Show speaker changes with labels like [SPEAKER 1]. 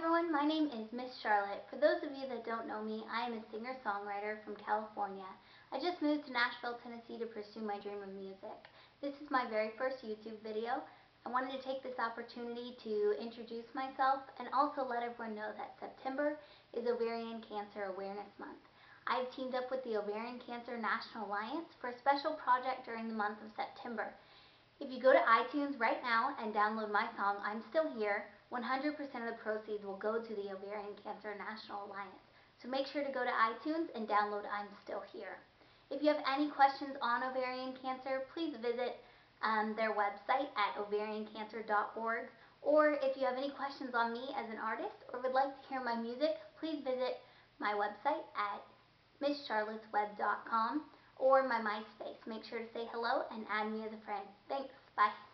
[SPEAKER 1] everyone, my name is Miss Charlotte. For those of you that don't know me, I am a singer-songwriter from California. I just moved to Nashville, Tennessee to pursue my dream of music. This is my very first YouTube video. I wanted to take this opportunity to introduce myself and also let everyone know that September is Ovarian Cancer Awareness Month. I've teamed up with the Ovarian Cancer National Alliance for a special project during the month of September. If you go to iTunes right now and download my song, I'm Still Here, 100% of the proceeds will go to the Ovarian Cancer National Alliance. So make sure to go to iTunes and download I'm Still Here. If you have any questions on ovarian cancer, please visit um, their website at ovariancancer.org. Or if you have any questions on me as an artist or would like to hear my music, please visit my website at misscharlottesweb.com or my MySpace. Make sure to say hello and add me as a friend. Thanks. Bye.